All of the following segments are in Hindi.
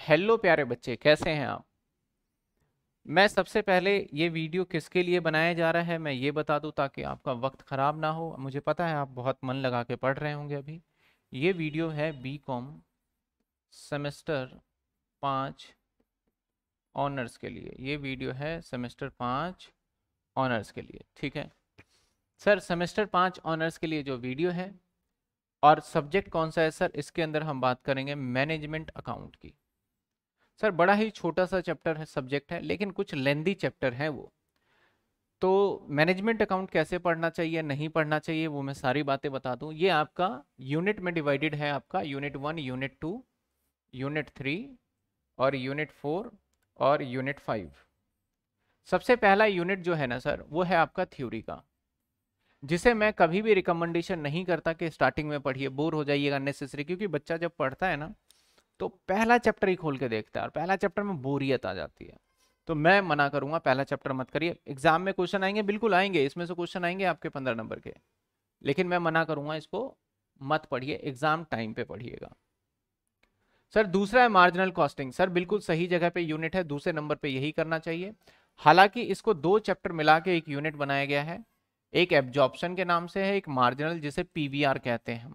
हेलो प्यारे बच्चे, कैसे हैं आप? मैं सबसे पहले ये वीडियो किसके लिए बनाया जा रहा है, मैं ये बता दूँ ताकि आपका वक्त ख़राब ना हो। मुझे पता है आप बहुत मन लगा के पढ़ रहे होंगे अभी। ये वीडियो है बी कॉम सेमेस्टर पाँच ऑनर्स के लिए। ये वीडियो है सेमेस्टर पाँच ऑनर्स के लिए, ठीक है? सर, सेमेस्टर पाँच ऑनर्स के लिए जो वीडियो है, और सब्जेक्ट कौन सा है सर, इसके अंदर हम बात करेंगे मैनेजमेंट अकाउंट की। सर, बड़ा ही छोटा सा चैप्टर है, सब्जेक्ट है, लेकिन कुछ लेंदी चैप्टर है वो। तो मैनेजमेंट अकाउंट कैसे पढ़ना चाहिए, नहीं पढ़ना चाहिए, वो मैं सारी बातें बता दूँ। ये आपका यूनिट में डिवाइडेड है आपका, unit one, unit two, unit three और यूनिट फोर और यूनिट फाइव। सबसे पहला यूनिट जो है ना सर, वो है आपका थ्योरी का, जिसे मैं कभी भी रिकमेंडेशन नहीं करता कि स्टार्टिंग में पढ़िए, बोर हो जाइएगा नेसेसरी क्योंकि बच्चा जब पढ़ता है ना तो पहला चैप्टर ही खोल के देखता है और पहला चैप्टर में बोरियत आ जाती है। तो मैं मना करूँगा, पहला चैप्टर मत करिए। एग्ज़ाम में क्वेश्चन आएँगे, बिल्कुल आएँगे, इसमें से क्वेश्चन आएँगे आपके पंद्रह नंबर के। लेकिन मैं मना करूँगा, इसको मत पढ़िए एग्ज़ाम टाइम पे पढ़िएगा। सर, दूसरा है मार्जिनल कॉस्टिंग सर, बिल्कुल सही जगह पे यूनिट है, दूसरे नंबर पे यही करना चाहिए। हालाँकि इसको दो चैप्टर मिला के एक यूनिट बनाया गया है। एक एब्जॉर्प्शन के नाम से है, एक मार्जिनल जिसे पीवीआर कहते हैं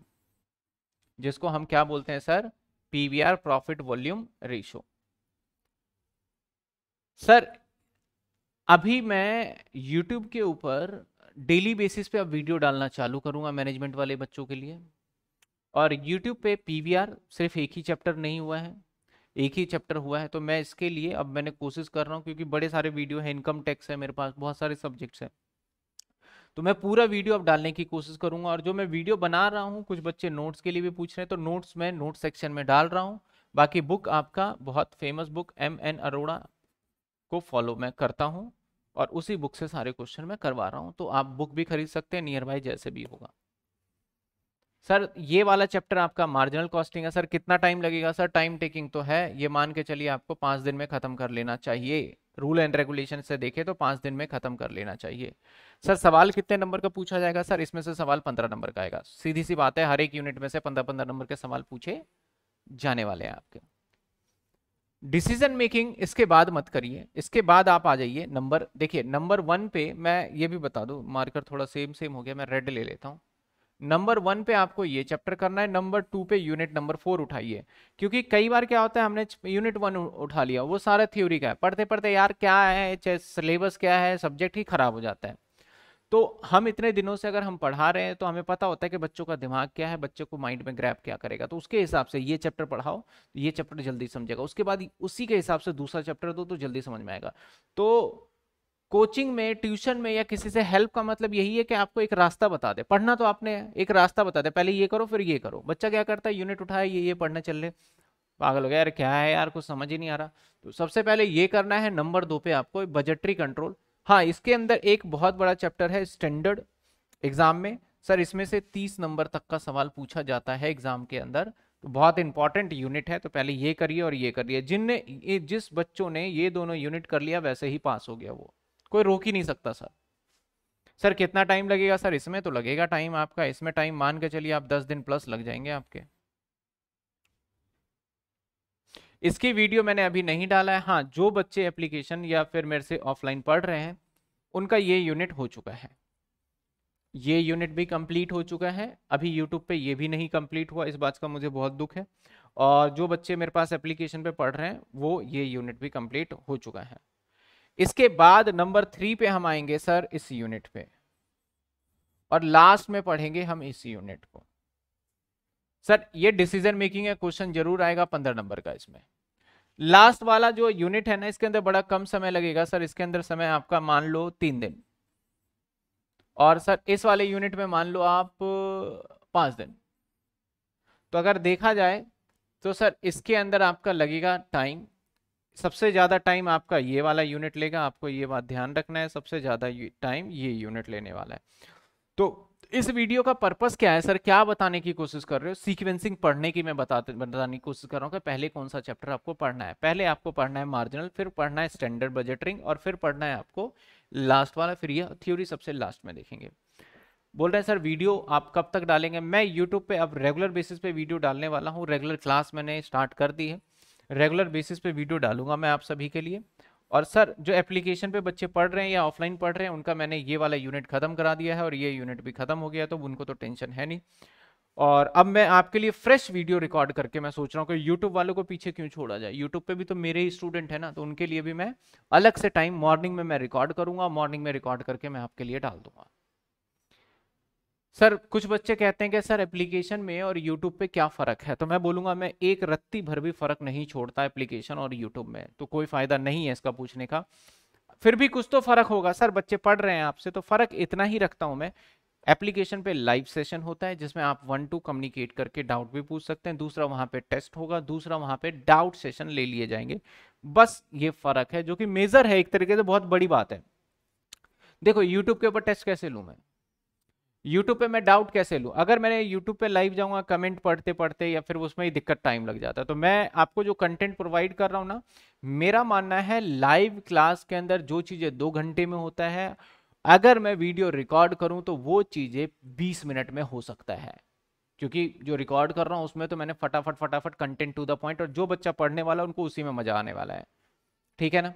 जिसको हम क्या बोलते हैं, sir? PVR profit volume ratio sir अभी मैं यूट्यूब के ऊपर डेली बेसिस पे अब वीडियो डालना चालू करूँगा मैनेजमेंट वाले बच्चों के लिए। और यूट्यूब पे पीवीआर सिर्फ़ एक ही चैप्टर नहीं हुआ है, एक ही चैप्टर हुआ है तो मैं इसके लिए अब मैंने कोशिश कर रहा हूँ क्योंकि बड़े सारे वीडियो है इनकम टैक्स है मेरे पास, बहुत सारे सब्जेक्ट्स हैं। तो मैं पूरा वीडियो अब डालने की कोशिश करूँगा और जो मैं वीडियो बना रहा हूँ, कुछ बच्चे नोट्स के लिए भी पूछ रहे हैं तो नोट्स मैं नोट सेक्शन में डाल रहा हूँ। बाकी बुक आपका बहुत famous book M N Arora को फॉलो मैं करता हूँ और उसी बुक से सारे क्वेश्चन मैं करवा रहा हूँ तो आप बुक भी खरीद सकते हैं नियर बाई जैसे भी होगा। सर, ये वाला चैप्टर आपका मार्जिनल कॉस्टिंग है। सर, कितना टाइम लगेगा? सर टाइम टेकिंग तो है। ये मान के चलिए आपको पाँच दिन में ख़त्म कर लेना चाहिए। रूल एंड रेगुलेशन से देखें तो पाँच दिन में ख़त्म कर लेना चाहिए। सर, सवाल कितने नंबर का पूछा जाएगा? सर, इसमें से सवाल पंद्रह नंबर का आएगा। सीधी सी बात है, हर एक यूनिट में से पंद्रह पंद्रह नंबर के सवाल पूछे जाने वाले हैं आपके। डिसीज़न मेकिंग, इसके बाद मत करिए। इसके बाद आप आ जाइए। नंबर, देखिए, नंबर वन पे मैं ये भी बता दूँ, मार्कर थोड़ा सेम सेम हो गया, मैं रेड ले लेता हूँ। नंबर वन पे आपको ये चैप्टर करना है, नंबर टू पे यूनिट नंबर फोर उठाइए। क्योंकि कई बार क्या होता है, हमने यूनिट वन उठा लिया, वो सारा थ्योरी का है। पढ़ते पढ़ते यार क्या है सिलेबस क्या है, सब्जेक्ट ही खराब हो जाता है। तो हम इतने दिनों से अगर हम पढ़ा रहे हैं तो हमें पता होता है कि बच्चों का दिमाग क्या है, बच्चों को माइंड में ग्रैप क्या करेगा। तो उसके हिसाब से ये चैप्टर पढ़ाओ तो ये चैप्टर जल्दी समझेगा। उसके बाद उसी के हिसाब से दूसरा चैप्टर दो तो जल्दी समझ में आएगा। तो कोचिंग में, ट्यूशन में या किसी से हेल्प का मतलब यही है कि आपको एक रास्ता बता दे। पढ़ना तो आपने एक रास्ता बता दे पहले ये करो, फिर ये करो। बच्चा क्या करता है? यूनिट उठाए, ये ये पढ़ने चल रहे पागल हो गया यार क्या है यार, कुछ समझ ही नहीं आ रहा। तो सबसे पहले ये करना है, नंबर दो पे आपको बजटरी कंट्रोल हाँ इसके अंदर एक बहुत बड़ा चैप्टर है स्टैंडर्ड एग्ज़ाम में। सर, इसमें से तीस नंबर तक का सवाल पूछा जाता है एग्ज़ाम के अंदर। तो बहुत इंपॉर्टेंट यूनिट है तो पहले ये करिए और ये करिए। जिनने जिस बच्चों ने ये दोनों यूनिट कर लिया, वैसे ही पास हो गया वो। कोई रोक ही नहीं सकता सर। सर, कितना टाइम लगेगा? सर, इसमें तो लगेगा टाइम आपका। इसमें टाइम मान के चलिए आप दस दिन प्लस लग जाएँगे आपके। इसकी वीडियो मैंने अभी नहीं डाला है। हाँ जो बच्चे एप्लीकेशन या फिर मेरे से ऑफलाइन पढ़ रहे हैं, उनका ये यूनिट हो चुका है। ये यूनिट भी कंप्लीट हो चुका है। अभी यूट्यूब पे ये भी नहीं कंप्लीट हुआ। इस बात का मुझे बहुत दुख है। और जो बच्चे मेरे पास एप्लीकेशन पे पढ़ रहे हैं, वो ये यूनिट भी कंप्लीट हो चुका है। इसके बाद नंबर थ्री पे हम आएँगे सर, इस यूनिट पे। और लास्ट में पढ़ेंगे हम इस यूनिट को। सर, ये डिसीज़न मेकिंग है क्वेश्चन ज़रूर आएगा पंद्रह नंबर का इसमें। लास्ट वाला जो यूनिट है ना, इसके अंदर बड़ा कम समय लगेगा सर, इसके अंदर समय आपका मान लो तीन दिन। और सर, इस वाले यूनिट में मान लो आप पाँच दिन। तो अगर देखा जाए तो सर, इसके अंदर आपका लगेगा टाइम सबसे ज़्यादा टाइम आपका ये वाला यूनिट लेगा, आपको ये बात ध्यान रखना है, सबसे ज़्यादा टाइम ये यूनिट लेने वाला है। तो इस वीडियो का पर्पस क्या है, सर? क्या बताने की कोशिश कर रहे हो? सीक्वेंसिंग पढ़ने की मैं बताते, बताने की कोशिश कर रहा हूँ कि पहले कौन सा चैप्टर आपको पढ़ना है? पहले आपको पढ़ना है मार्जिनल फिर पढ़ना है स्टैंडर्ड बजटरिंग और फिर पढ़ना है आपको लास्ट वाला, फिर यह थ्योरी सबसे लास्ट में देखेंगे। बोल रहे हैं, सर, वीडियो आप कब तक डालेंगे? मैं यूट्यूब पे अब रेगुलर बेसिस पे वीडियो डालने वाला हूँ। रेगुलर क्लास मैंने स्टार्ट कर दी है। रेगुलर बेसिस पे वीडियो डालूँगा मैं आप सभी के लिए। और सर, जो एप्लीकेशन पे बच्चे पढ़ रहे हैं या ऑफलाइन पढ़ रहे हैं, उनका मैंने ये वाला यूनिट खत्म करा दिया है और ये यूनिट भी खत्म हो गया तो उनको तो टेंशन है नहीं। और अब मैं आपके लिए फ्रेश वीडियो रिकॉर्ड करके मैं सोच रहा हूँ कि यूट्यूब वालों को पीछे क्यों छोड़ा जाए? यूट्यूब पे भी तो मेरे ही स्टूडेंट है ना तो उनके लिए भी मैं अलग से टाइम मॉर्निंग में मैं रिकॉर्ड करूँगा मॉर्निंग में रिकॉर्ड करके मैं आपके लिए डाल दूँगा। सर, कुछ बच्चे कहते हैं कि, सर एप्लीकेशन में और यूट्यूब पे क्या फ़र्क है? तो मैं बोलूँगा, मैं एक रत्ती भर भी फ़र्क नहीं छोड़ता एप्लीकेशन और यूट्यूब में तो कोई फ़ायदा नहीं है इसका पूछने का। फिर भी कुछ तो फ़र्क होगा। सर, बच्चे पढ़ रहे हैं आपसे तो फ़र्क इतना ही रखता हूँ मैं। एप्लीकेशन पे लाइव सेशन होता है, जिसमें आप वन टू कम्युनिकेट करके डाउट भी पूछ सकते हैं। दूसरा वहाँ पे टेस्ट होगा, दूसरा वहाँ पे डाउट सेशन ले लिए जाएँगे। बस ये फ़र्क है, जो कि मेज़र है एक तरीके से, बहुत बड़ी बात है। देखो यूट्यूब के ऊपर टेस्ट कैसे लूँ मैं? यूट्यूब पे मैं डाउट कैसे लूँ? अगर मैंने यूट्यूब पे लाइव जाऊँगा कमेंट पढ़ते पढ़ते या फिर उसमें ही दिक्कत टाइम लग जाता है तो मैं आपको जो कंटेंट प्रोवाइड कर रहा हूँ ना, मेरा मानना है लाइव क्लास के अंदर जो चीज़ें दो घंटे में होता है, अगर मैं वीडियो रिकॉर्ड करूँ तो वो चीज़ें बीस मिनट में हो सकता है। क्योंकि जो रिकॉर्ड कर रहा हूँ, उसमें तो मैंने फटाफट फटाफट कंटेंट टू द पॉइंट और जो बच्चा पढ़ने वाला है, उनको उसी में मज़ा आने वाला है। ठीक है ना?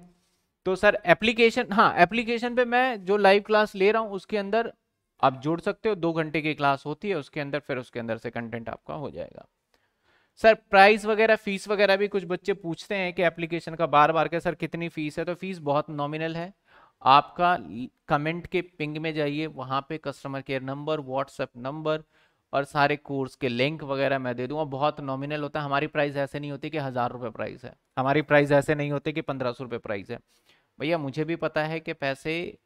तो सर एप्लीकेशन हाँ एप्लीकेशन पे मैं जो लाइव क्लास ले रहा हूँ, उसके अंदर आप जोड़ सकते हो, दो घंटे की क्लास होती है, उसके अंदर फिर उसके अंदर से कंटेंट आपका हो जाएगा। सर प्राइस वगैरह फ़ीस वगैरह भी कुछ बच्चे पूछते हैं कि एप्लीकेशन का बार बार के, सर, कितनी फ़ीस है? तो फ़ीस बहुत नॉमिनल है। आपका कमेंट के पिंग में जाइए, वहाँ पे customer care number WhatsApp number और सारे कोर्स के लिंक वगैरह मैं दे दूँगा। बहुत नॉमिनल होता है। हमारी प्राइस ऐसे नहीं होती कि हज़ार रुपये प्राइस है। हमारी प्राइस ऐसे नहीं होती कि पंद्रह सौ रुपये प्राइस है। भैया, मुझे भी पता है कि पैसे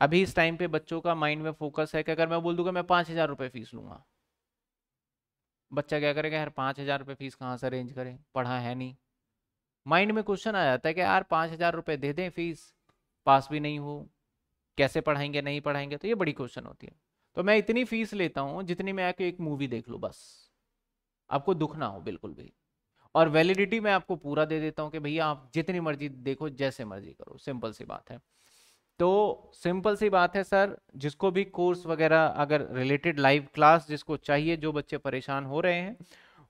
अभी इस टाइम पे बच्चों का माइंड में फोकस है कि अगर मैं बोल दूँगा मैं पाँच हज़ार रुपये फ़ीस लूँगा। बच्चा क्या करेगा, यार, पाँच हज़ार रुपये फ़ीस कहाँ से अरेंज करें? पढ़ा है नहीं। माइंड में क्वेश्चन आ जाता है कि, यार, पाँच हज़ार रुपये दे दें फ़ीस पास भी नहीं हो। कैसे पढ़ाएँगे, नहीं पढ़ाएँगे? तो ये बड़ी क्वेश्चन होती है। तो मैं इतनी फ़ीस लेता हूँ जितनी मैं आके एक मूवी देख लूँ, बस। आपको दुख ना हो, बिल्कुल भी। और वैलिडिटी मैं आपको पूरा दे देता हूँ कि भैया, आप जितनी मर्ज़ी देखो, जैसे मर्ज़ी करो। सिंपल सी बात है। तो सिंपल सी बात है सर, जिसको भी कोर्स वगैरह अगर रिलेटेड लाइव क्लास जिसको चाहिए, जो बच्चे परेशान हो रहे हैं,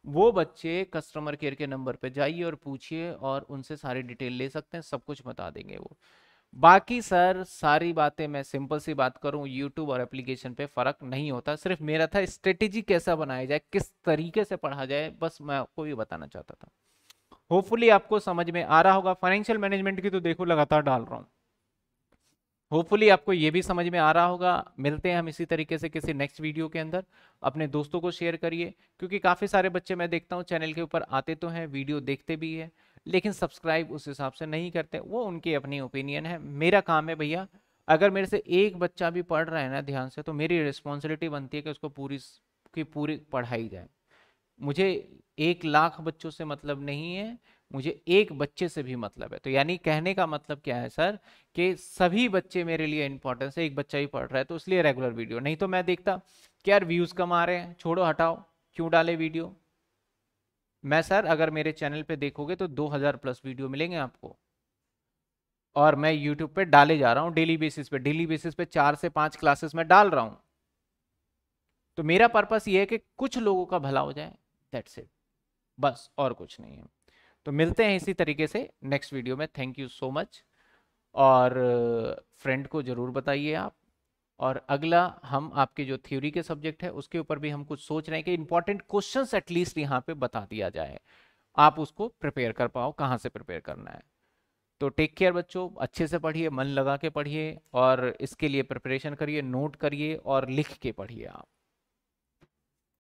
वो बच्चे कस्टमर केयर के नंबर पे जाइए और पूछिए और उनसे सारी डिटेल ले सकते हैं, सब कुछ बता देंगे वो। बाकी सर, सारी बातें मैं सिंपल सी बात करूँ यूट्यूब और एप्लीकेशन पे फ़र्क नहीं होता, सिर्फ़ मेरा था स्ट्रेटेजी कैसा बनाया जाए, किस तरीके से पढ़ा जाए, बस मैं आपको ये बताना चाहता था। होपफुली आपको समझ में आ रहा होगा फाइनेंशियल मैनेजमेंट की तो देखो, लगातार डाल रहा हूँ। होपफुली आपको ये भी समझ में आ रहा होगा। मिलते हैं हम इसी तरीके से किसी नेक्स्ट वीडियो के अंदर। अपने दोस्तों को शेयर करिए, क्योंकि काफ़ी सारे बच्चे मैं देखता हूँ चैनल के ऊपर आते तो हैं वीडियो देखते भी है, लेकिन सब्सक्राइब उस हिसाब से नहीं करते। वो उनकी अपनी ओपिनियन है। मेरा काम है भैया, अगर मेरे से एक बच्चा भी पढ़ रहा है ना ध्यान से तो मेरी रिस्पॉन्सिबिलिटी बनती है कि उसको पूरी की पूरी पढ़ाई जाए। मुझे एक लाख बच्चों से मतलब नहीं है मुझे एक बच्चे से भी मतलब है। तो यानी कहने का मतलब क्या है सर कि सभी बच्चे मेरे लिए इंपॉर्टेंस है, एक बच्चा ही पढ़ रहा है तो इसलिए रेगुलर वीडियो नहीं तो मैं देखता कि यार व्यूज़ कम आ रहे हैं, छोड़ो हटाओ, क्यों डाले वीडियो मैं सर अगर मेरे चैनल पे देखोगे तो 2000 प्लस वीडियो मिलेंगे आपको। और मैं यूट्यूब पे डाले जा रहा हूँ डेली बेसिस पे डेली बेसिस पे चार से पाँच क्लासेस में डाल रहा हूँ। तो मेरा पर्पस ये है कि कुछ लोगों का भला हो जाए दैट्स इट बस, और कुछ नहीं है। तो मिलते हैं इसी तरीके से नेक्स्ट वीडियो में. थैंक यू सो मच और फ्रेंड को ज़रूर बताइए आप. और अगला हम आपके जो थ्योरी के सब्जेक्ट है, उसके ऊपर भी हम कुछ सोच रहे हैं कि इंपॉर्टेंट क्वेश्चंस एटलीस्ट यहाँ पे बता दिया जाए. आप उसको प्रिपेयर कर पाओ, कहाँ से प्रिपेयर करना है. तो टेक केयर बच्चों, अच्छे से पढ़िए, मन लगा के पढ़िए और इसके लिए प्रिपरेशन करिए नोट करिए और लिख के पढ़िए आप.